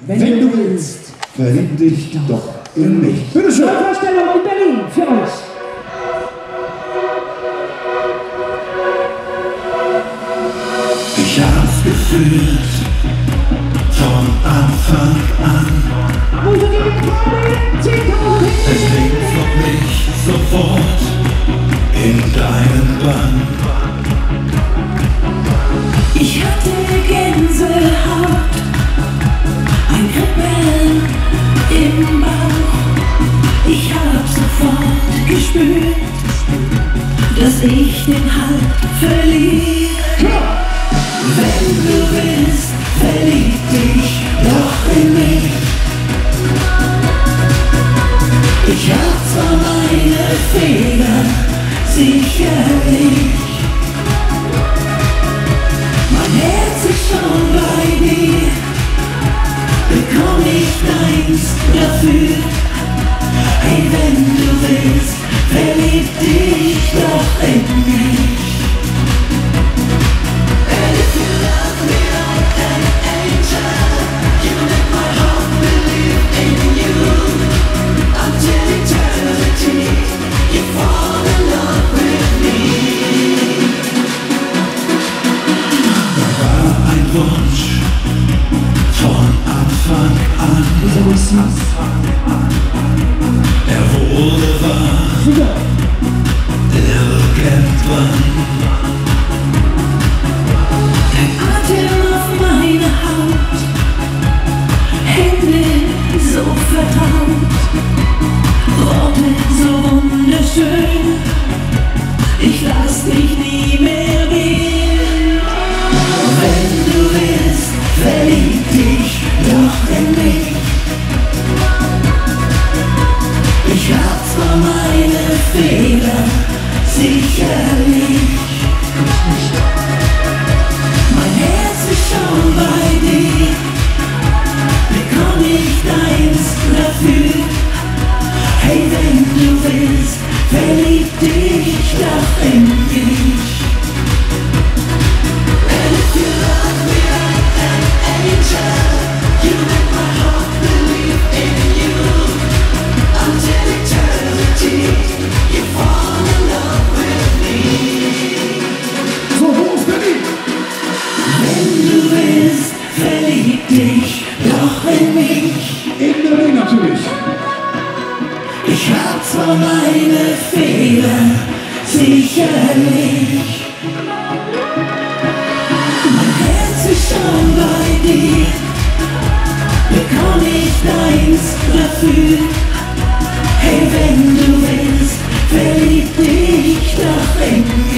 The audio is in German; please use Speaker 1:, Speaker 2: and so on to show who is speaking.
Speaker 1: Wenn, Wenn du willst, verlieb dich doch in mich.
Speaker 2: Bitte schön. Vorstellung in Berlin für euch.
Speaker 1: Ich hab's gefühlt von Anfang an. Es liegt für mich sofort
Speaker 3: gespürt, dass ich den Halt verliere. Wenn du willst, verlieb dich doch in mich. Ich hab zwar meine Fehler, sicherlich.
Speaker 1: Wunsch von Anfang an. Er wurde wahr. Irgendwann.
Speaker 3: Sicherlich. Zwar meine Fehler, sicherlich. Mein Herz ist schon bei dir, bekomm ich deins dafür. Hey, wenn du willst, verlieb dich doch in mich.